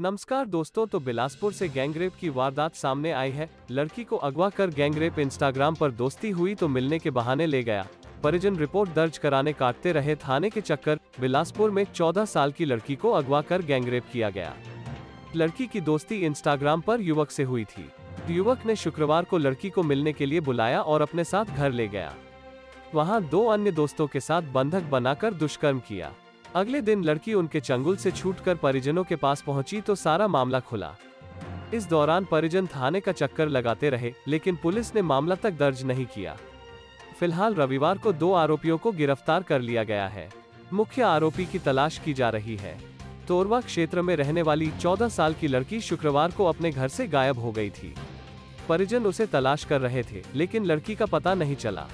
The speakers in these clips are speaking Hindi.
नमस्कार दोस्तों तो बिलासपुर से गैंगरेप की वारदात सामने आई है। लड़की को अगवा कर गैंगरेप इंस्टाग्राम पर दोस्ती हुई तो मिलने के बहाने ले गया। परिजन रिपोर्ट दर्ज कराने काटते रहे थाने के चक्कर, बिलासपुर में 14 साल की लड़की को अगवा कर गैंगरेप किया गया। लड़की की दोस्ती इंस्टाग्राम पर युवक से हुई थी। युवक ने शुक्रवार को लड़की को मिलने के लिए बुलाया और अपने साथ घर ले गया। वहाँ दो अन्य दोस्तों के साथ बंधक बनाकर दुष्कर्म किया। अगले दिन लड़की उनके चंगुल से छूटकर परिजनों के पास पहुँची तो सारा मामला खुला। इस दौरान परिजन थाने का चक्कर लगाते रहे, लेकिन पुलिस ने मामला तक दर्ज नहीं किया। फ़िलहाल रविवार को दो आरोपियों को गिरफ़्तार कर लिया गया है। मुख्य आरोपी की तलाश की जा रही है। तोरवा क्षेत्र में रहने वाली 14 साल की लड़की शुक्रवार को अपने घर से गायब हो गई थी। परिजन उसे तलाश कर रहे थे, लेकिन लड़की का पता नहीं चला।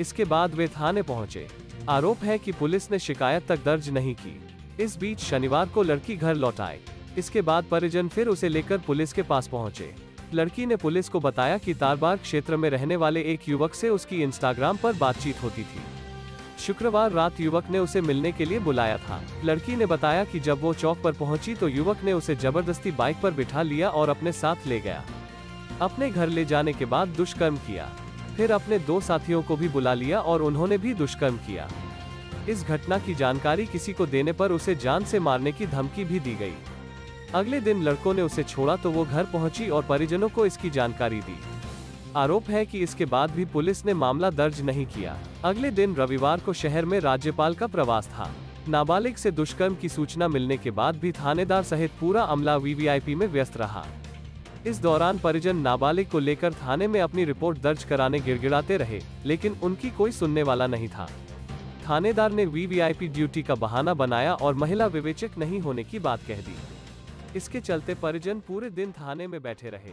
इसके बाद वे थाने पहुँचे। आरोप है कि पुलिस ने शिकायत तक दर्ज नहीं की। इस बीच शनिवार को लड़की घर लौट आए इसके बाद परिजन फिर उसे लेकर पुलिस के पास पहुँचे। लड़की ने पुलिस को बताया कि तारबाग क्षेत्र में रहने वाले एक युवक से उसकी इंस्टाग्राम पर बातचीत होती थी। शुक्रवार रात युवक ने उसे मिलने के लिए बुलाया था। लड़की ने बताया कि जब वो चौक पर पहुँची तो युवक ने उसे ज़बरदस्ती बाइक पर बिठा लिया और अपने साथ ले गया। अपने घर ले जाने के बाद दुष्कर्म किया। फिर अपने दो साथियों को भी बुला लिया और उन्होंने भी दुष्कर्म किया। इस घटना की जानकारी किसी को देने पर उसे जान से मारने की धमकी भी दी गई। अगले दिन लड़कों ने उसे छोड़ा तो वो घर पहुँची और परिजनों को इसकी जानकारी दी। आरोप है कि इसके बाद भी पुलिस ने मामला दर्ज नहीं किया। अगले दिन रविवार को शहर में राज्यपाल का प्रवास था। नाबालिग से दुष्कर्म की सूचना मिलने के बाद भी थानेदार सहित पूरा अमला वीवीआईपी में व्यस्त रहा। इस दौरान परिजन नाबालिग को लेकर थाने में अपनी रिपोर्ट दर्ज कराने गिड़गिड़ाते रहे, लेकिन उनकी कोई सुनने वाला नहीं था। थानेदार ने वीवीआईपी ड्यूटी का बहाना बनाया और महिला विवेचक नहीं होने की बात कह दी। इसके चलते परिजन पूरे दिन थाने में बैठे रहे।